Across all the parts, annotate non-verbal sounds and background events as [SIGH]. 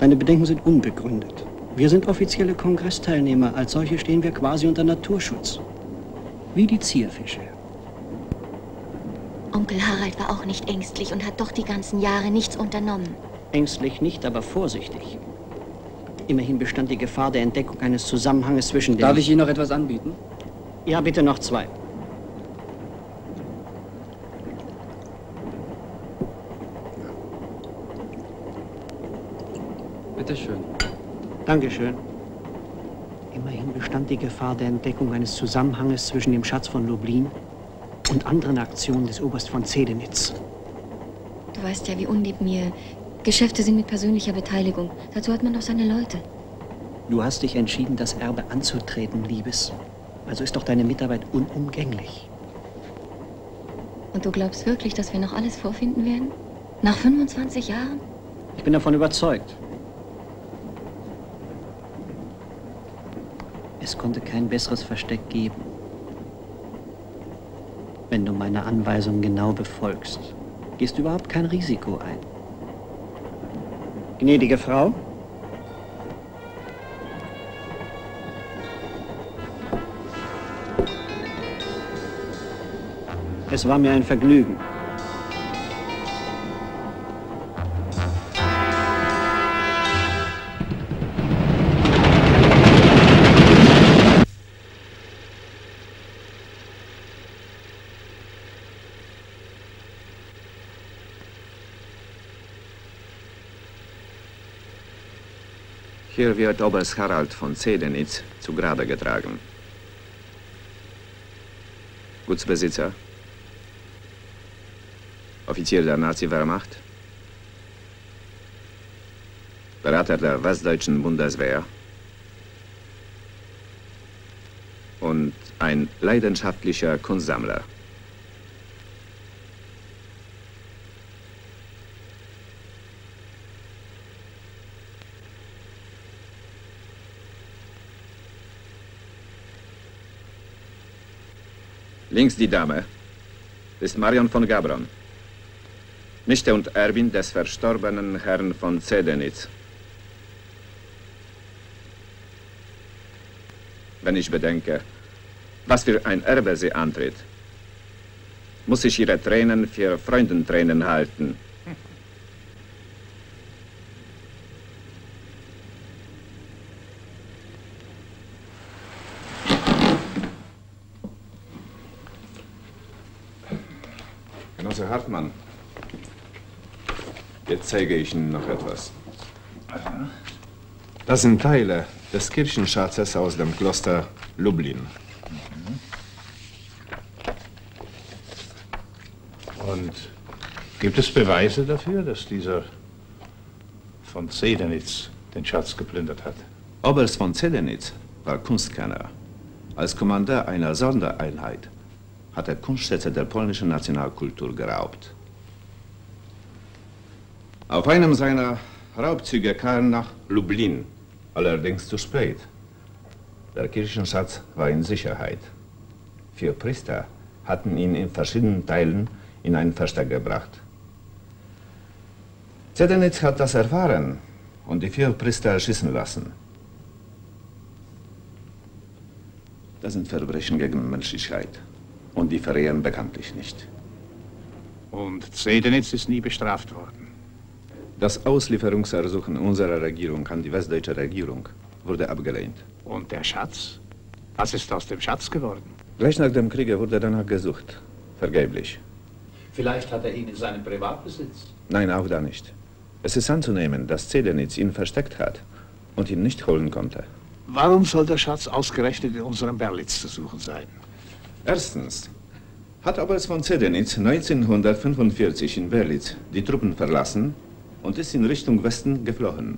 Deine Bedenken sind unbegründet. Wir sind offizielle Kongressteilnehmer. Als solche stehen wir quasi unter Naturschutz. Wie die Zierfische. Onkel Harald war auch nicht ängstlich und hat doch die ganzen Jahre nichts unternommen. Ängstlich nicht, aber vorsichtig. Immerhin bestand die Gefahr der Entdeckung eines Zusammenhanges zwischen den... Darf ich Ihnen noch etwas anbieten? Ja, bitte noch zwei. Dankeschön. Immerhin bestand die Gefahr der Entdeckung eines Zusammenhanges zwischen dem Schatz von Lublin und anderen Aktionen des Oberst von Zedenitz. Du weißt ja, wie unlieb mir Geschäfte sind mit persönlicher Beteiligung. Dazu hat man doch seine Leute. Du hast dich entschieden, das Erbe anzutreten, Liebes. Also ist doch deine Mitarbeit unumgänglich. Und du glaubst wirklich, dass wir noch alles vorfinden werden? Nach 25 Jahren? Ich bin davon überzeugt. Es konnte kein besseres Versteck geben, wenn du meine Anweisungen genau befolgst. Gehst du überhaupt kein Risiko ein. Gnädige Frau? Es war mir ein Vergnügen. Hier wird Oberst Harald von Zedenitz zu Grabe getragen. Gutsbesitzer, Offizier der Nazi-Wehrmacht, Berater der Westdeutschen Bundeswehr und ein leidenschaftlicher Kunstsammler. Links die Dame ist Marion von Gabron, Nichte und Erbin des verstorbenen Herrn von Zedenitz. Wenn ich bedenke, was für ein Erbe sie antritt, muss ich ihre Tränen für Freundentränen halten. Genosse Hartmann, jetzt zeige ich Ihnen noch etwas. Das sind Teile des Kirchenschatzes aus dem Kloster Lublin. Und gibt es Beweise dafür, dass dieser von Zedenitz den Schatz geplündert hat? Oberst von Zelenitz war Kunstkenner. Als Kommandeur einer Sondereinheit hat er Kunstschätze der polnischen Nationalkultur geraubt. Auf einem seiner Raubzüge kam er nach Lublin, allerdings zu spät. Der Kirchenschatz war in Sicherheit. Vier Priester hatten ihn in verschiedenen Teilen in ein Versteck gebracht. Zedenitz hat das erfahren und die vier Priester erschießen lassen. Das sind Verbrechen gegen Menschlichkeit. Und die verheeren bekanntlich nicht. Und Zedenitz ist nie bestraft worden. Das Auslieferungsersuchen unserer Regierung an die westdeutsche Regierung wurde abgelehnt. Und der Schatz? Was ist aus dem Schatz geworden? Gleich nach dem Kriege wurde danach gesucht. Vergeblich. Vielleicht hat er ihn in seinem Privatbesitz. Nein, auch da nicht. Es ist anzunehmen, dass Zedenitz ihn versteckt hat und ihn nicht holen konnte. Warum soll der Schatz ausgerechnet in unserem Berlitz zu suchen sein? Erstens hat Oberst von Zedenitz 1945 in Berlitz die Truppen verlassen und ist in Richtung Westen geflohen.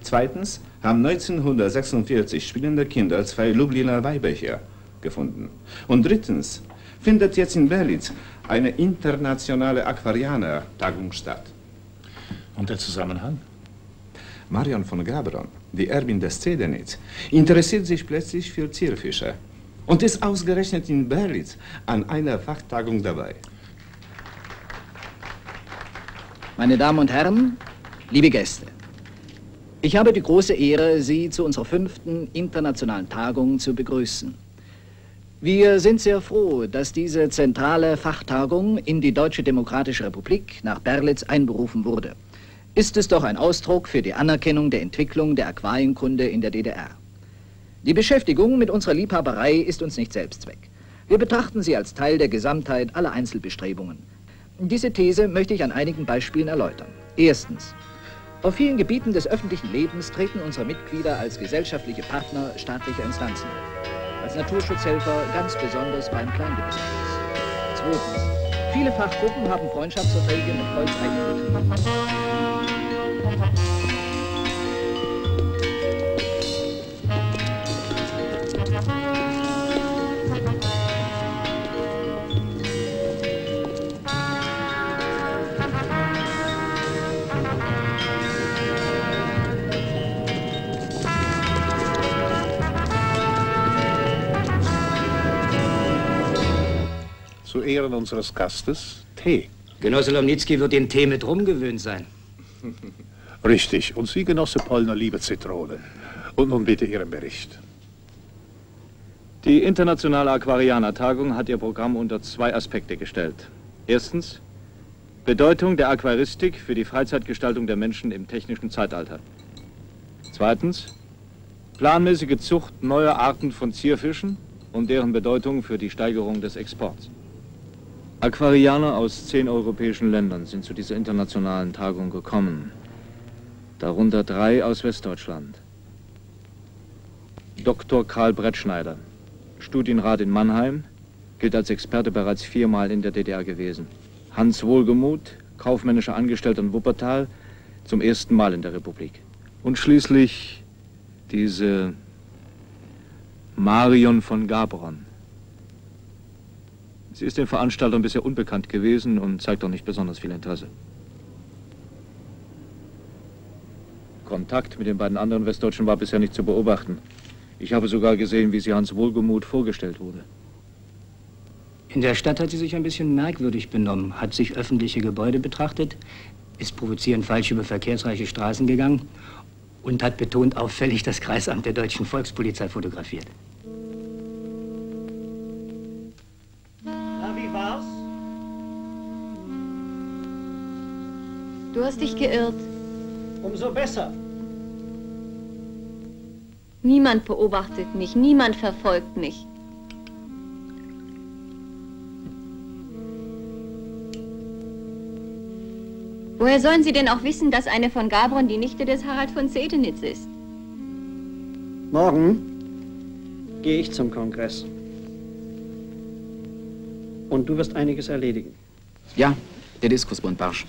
Zweitens haben 1946 spielende Kinder zwei Lubliner Weihbecher gefunden. Und drittens findet jetzt in Berlitz eine internationale Aquarianer-Tagung statt. Und der Zusammenhang? Marion von Gabron, die Erbin des Zedenitz, interessiert sich plötzlich für Zierfische und ist ausgerechnet in Berlitz an einer Fachtagung dabei. Meine Damen und Herren, Liebe Gäste, ich habe die große Ehre, Sie zu unserer fünften internationalen Tagung zu begrüßen. Wir sind sehr froh, dass diese zentrale Fachtagung in die Deutsche Demokratische Republik nach Berlitz einberufen wurde. Ist es doch ein Ausdruck für die Anerkennung der Entwicklung der Aquarienkunde in der DDR. Die Beschäftigung mit unserer Liebhaberei ist uns nicht Selbstzweck. Wir betrachten sie als Teil der Gesamtheit aller Einzelbestrebungen. Diese These möchte ich an einigen Beispielen erläutern. Erstens. Auf vielen Gebieten des öffentlichen Lebens treten unsere Mitglieder als gesellschaftliche Partner staatlicher Instanzen auf. Als Naturschutzhelfer ganz besonders beim Kleingewerbe. Zweitens. Viele Fachgruppen haben Freundschaftsverträge mit volkseigenen Ehren unseres Gastes Tee. Genosse Lomnitzki wird den Tee mit Rum gewöhnt sein. [LAUGHS] Richtig. Und Sie, Genosse Pollner, liebe Zitrone. Und nun bitte Ihren Bericht. Die Internationale Aquarianer-Tagung hat ihr Programm unter zwei Aspekte gestellt. Erstens Bedeutung der Aquaristik für die Freizeitgestaltung der Menschen im technischen Zeitalter. Zweitens planmäßige Zucht neuer Arten von Zierfischen und deren Bedeutung für die Steigerung des Exports. Aquarianer aus zehn europäischen Ländern sind zu dieser internationalen Tagung gekommen. Darunter drei aus Westdeutschland. Dr. Karl Brettschneider, Studienrat in Mannheim, gilt als Experte bereits viermal in der DDR gewesen. Hans Wohlgemuth, kaufmännischer Angestellter in Wuppertal, zum ersten Mal in der Republik. Und schließlich diese Marion von Gabron. Sie ist den Veranstaltern bisher unbekannt gewesen und zeigt auch nicht besonders viel Interesse. Kontakt mit den beiden anderen Westdeutschen war bisher nicht zu beobachten. Ich habe sogar gesehen, wie sie Hans Wohlgemuth vorgestellt wurde. In der Stadt hat sie sich ein bisschen merkwürdig benommen, hat sich öffentliche Gebäude betrachtet, ist provozierend falsch über verkehrsreiche Straßen gegangen und hat betont auffällig das Kreisamt der deutschen Volkspolizei fotografiert. Hast dich geirrt. Umso besser. Niemand beobachtet mich, niemand verfolgt mich. Woher sollen Sie denn auch wissen, dass eine von Gabron die Nichte des Harald von Zedenitz ist? Morgen gehe ich zum Kongress. Und du wirst einiges erledigen. Ja, der Diskusbund Barsch.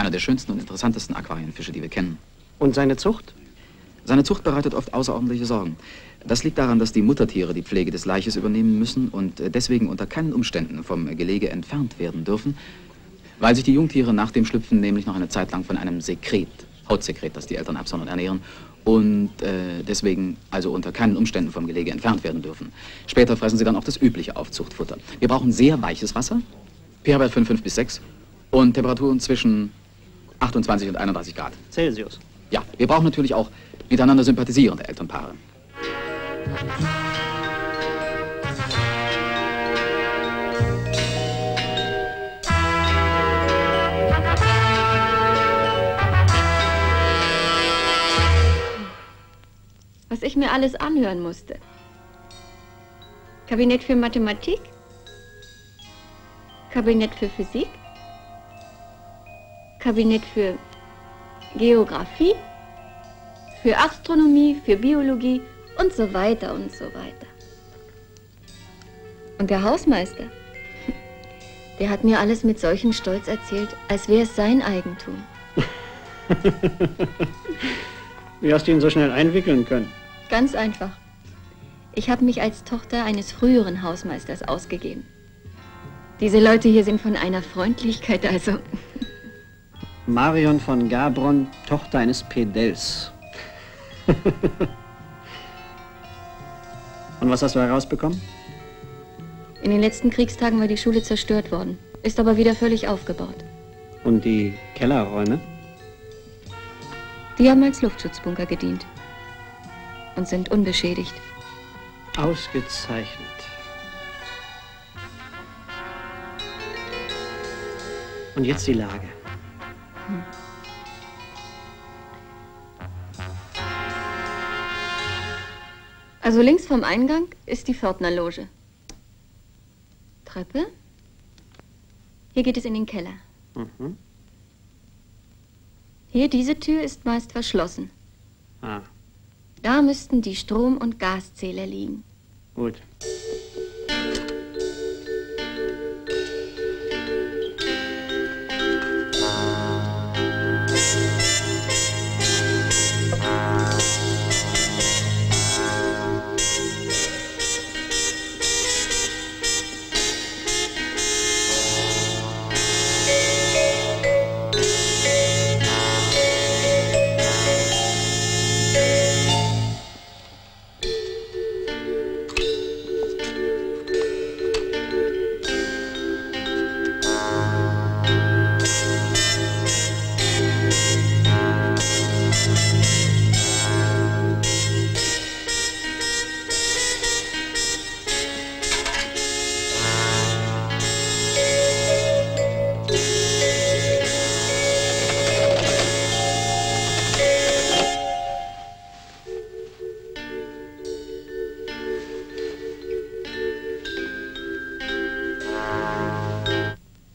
Einer der schönsten und interessantesten Aquarienfische, die wir kennen. Und seine Zucht? Seine Zucht bereitet oft außerordentliche Sorgen. Das liegt daran, dass die Muttertiere die Pflege des Laiches übernehmen müssen und deswegen unter keinen Umständen vom Gelege entfernt werden dürfen, weil sich die Jungtiere nach dem Schlüpfen nämlich noch eine Zeit lang von einem Sekret, Hautsekret, das die Eltern absondern, ernähren und äh, deswegen also unter keinen Umständen vom Gelege entfernt werden dürfen. Später fressen sie dann auch das übliche Aufzuchtfutter. Wir brauchen sehr weiches Wasser, pH-Wert von 5 bis 6 und Temperaturen zwischen 28 und 31 Grad. Celsius. Ja, wir brauchen natürlich auch miteinander sympathisierende Elternpaare. Was ich mir alles anhören musste. Kabinett für Mathematik? Kabinett für Physik? Kabinett für Geographie? Für Astronomie, für Biologie und so weiter und so weiter. Und der Hausmeister, [LAUGHS] der hat mir alles mit solchem Stolz erzählt, als wäre es sein Eigentum. [LAUGHS] Wie hast du ihn so schnell einwickeln können? Ganz einfach. Ich habe mich als Tochter eines früheren Hausmeisters ausgegeben. Diese Leute hier sind von einer Freundlichkeit, also. Marion von Gabron, Tochter eines Pedels. [LAUGHS] Und was hast du herausbekommen? In den letzten Kriegstagen war die Schule zerstört worden, ist aber wieder völlig aufgebaut. Und die Kellerräume? Die haben als Luftschutzbunker gedient und sind unbeschädigt. Ausgezeichnet. Und jetzt die Lage. Also links vom Eingang ist die Pförtnerloge. Treppe. Hier geht es in den Keller. Mhm. Hier, diese Tür ist meist verschlossen. Ah. Da müssten die Strom- und Gaszähler liegen. Gut.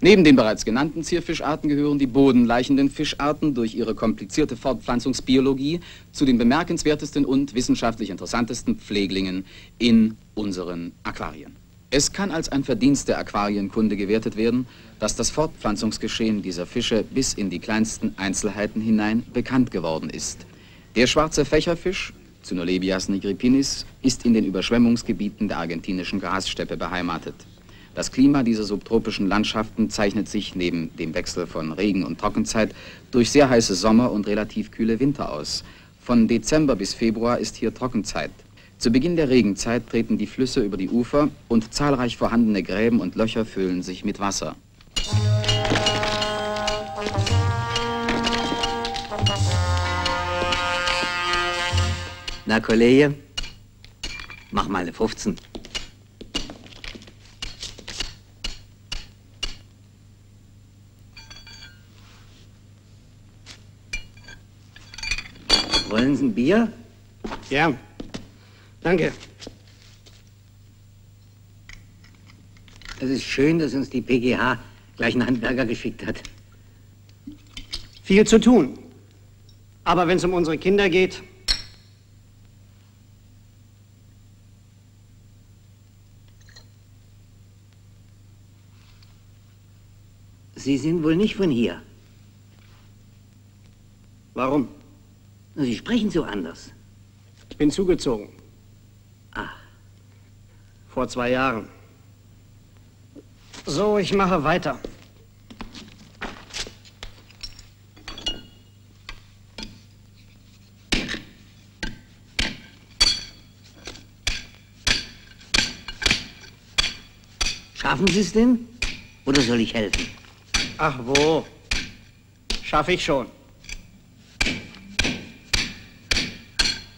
Neben den bereits genannten Zierfischarten gehören die bodenleichenden Fischarten durch ihre komplizierte Fortpflanzungsbiologie zu den bemerkenswertesten und wissenschaftlich interessantesten Pfleglingen in unseren Aquarien. Es kann als ein Verdienst der Aquarienkunde gewertet werden, dass das Fortpflanzungsgeschehen dieser Fische bis in die kleinsten Einzelheiten hinein bekannt geworden ist. Der schwarze Fächerfisch, Cynolebias nigripinis, ist in den Überschwemmungsgebieten der argentinischen Grassteppe beheimatet. Das Klima dieser subtropischen Landschaften zeichnet sich neben dem Wechsel von Regen- und Trockenzeit durch sehr heiße Sommer und relativ kühle Winter aus. Von Dezember bis Februar ist hier Trockenzeit. Zu Beginn der Regenzeit treten die Flüsse über die Ufer und zahlreich vorhandene Gräben und Löcher füllen sich mit Wasser. Na, Kollege, mach mal eine 15. Wollen Sie ein Bier? Ja, danke. Es ist schön, dass uns die PGH gleich einen Handwerker geschickt hat. Viel zu tun. Aber wenn es um unsere Kinder geht... Sie sind wohl nicht von hier. Warum? Sie sprechen so anders. Ich bin zugezogen. Ah. Vor zwei Jahren. So, ich mache weiter. Schaffen Sie es denn? Oder soll ich helfen? Ach wo. Schaffe ich schon.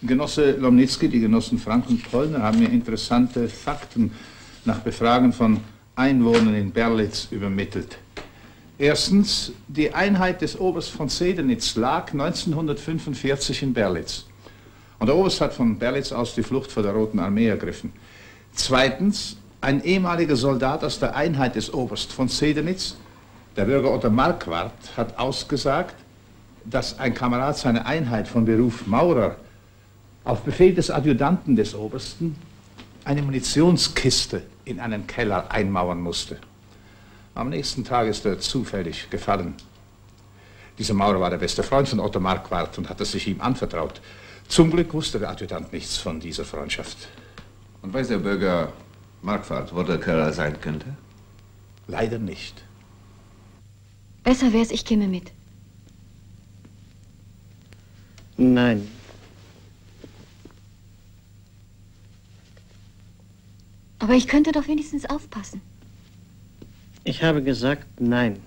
Genosse Lomnitzki, die Genossen Frank und Pollner haben mir interessante Fakten nach Befragen von Einwohnern in Berlitz übermittelt. Erstens, die Einheit des Oberst von Sedenitz lag 1945 in Berlitz. Und der Oberst hat von Berlitz aus die Flucht vor der Roten Armee ergriffen. Zweitens, ein ehemaliger Soldat aus der Einheit des Oberst von Sedenitz, der Bürger Otto Marquardt, hat ausgesagt, dass ein Kamerad seine Einheit von Beruf Maurer auf Befehl des Adjutanten des Obersten eine Munitionskiste in einen Keller einmauern musste. Am nächsten Tag ist er zufällig gefallen. Dieser Maurer war der beste Freund von Otto Marquardt und hatte sich ihm anvertraut. Zum Glück wusste der Adjutant nichts von dieser Freundschaft. Und weiß der Bürger Marquardt, wo der Keller sein könnte? Leider nicht. Besser wär's, ich käme mit. Nein. Aber ich könnte doch wenigstens aufpassen. Ich habe gesagt, nein.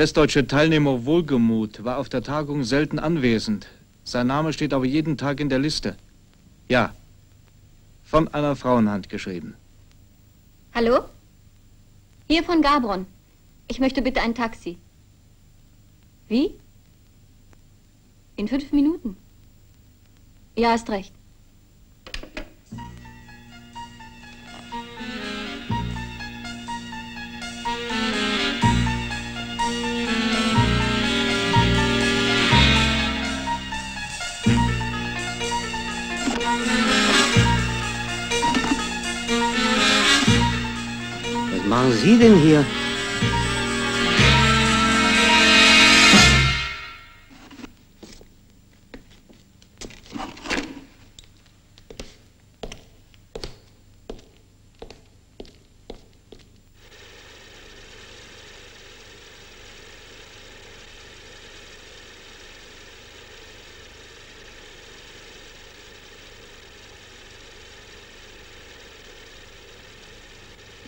Westdeutsche Teilnehmer Wohlgemuth war auf der Tagung selten anwesend. Sein Name steht aber jeden Tag in der Liste. Ja, von einer Frauenhand geschrieben. Hallo? Hier von Gabron. Ich möchte bitte ein Taxi. Wie? In fünf Minuten? Ja, hast recht. Sie denn hier?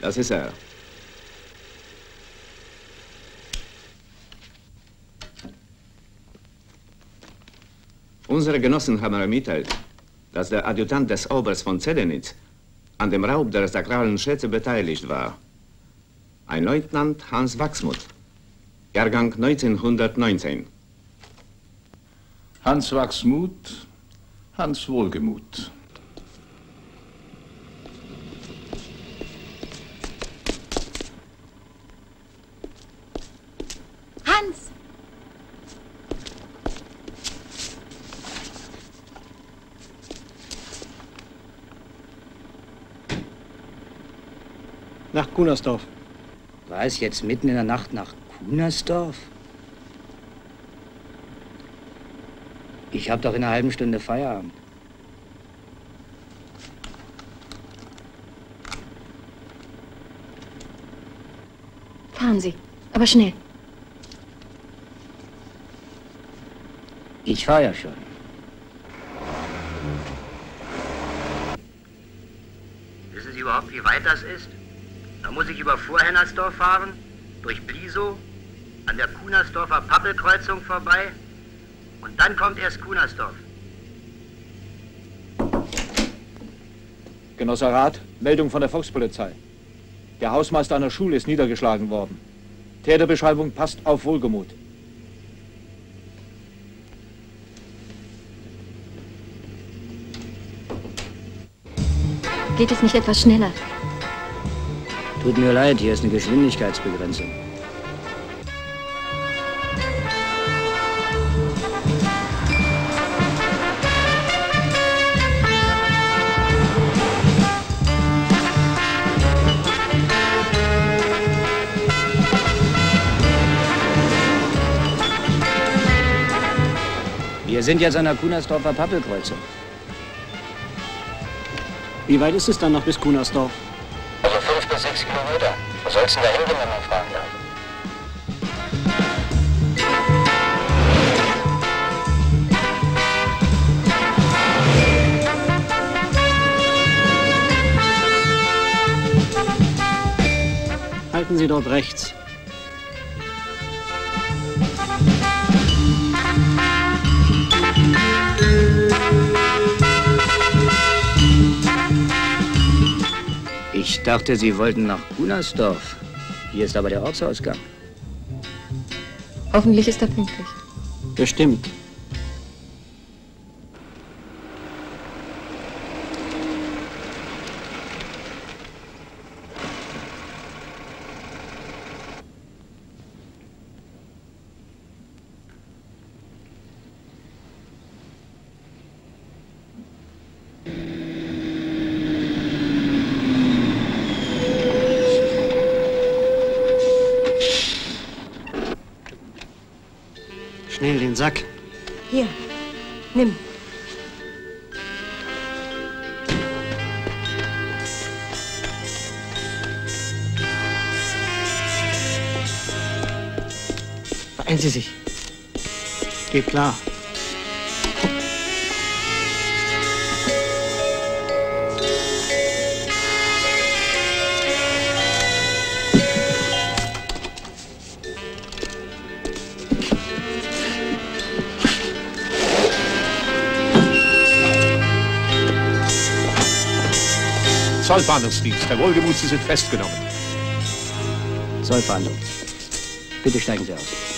Das ist er. Unsere Genossen haben ermittelt, dass der Adjutant des Oberst von Zedenitz an dem Raub der sakralen Schätze beteiligt war. Ein Leutnant Hans Wachsmuth, Jahrgang 1919. Hans Wachsmuth, Hans Wohlgemuth. Nach Kunersdorf. War es jetzt mitten in der Nacht nach Kunersdorf? Ich habe doch in einer halben Stunde Feierabend. Fahren Sie, aber schnell. Ich fahre ja schon. Wissen Sie überhaupt, wie weit das ist? Da muss ich über Vorhennersdorf fahren, durch Blisow, an der Kunersdorfer Pappelkreuzung vorbei und dann kommt erst Kunersdorf. Genosse Rath, Meldung von der Volkspolizei. Der Hausmeister einer Schule ist niedergeschlagen worden. Täterbeschreibung passt auf Wohlgemut. Geht es nicht etwas schneller? Tut mir leid, hier ist eine Geschwindigkeitsbegrenzung. Wir sind jetzt an der Kunersdorfer Pappelkreuzung. Wie weit ist es dann noch bis Kunersdorf? Sechs Kilometer. Wo sollst du da hingehen, wenn man fragen darf? Halten Sie dort rechts. Ich dachte, Sie wollten nach Kunersdorf. Hier ist aber der Ortsausgang. Hoffentlich ist er pünktlich. Bestimmt. Beeilen Sie sich. Geht klar. Zollfahndungsdienst. Herr Wohlgemut, Sie sind festgenommen. Zollfahndung. Bitte steigen Sie aus.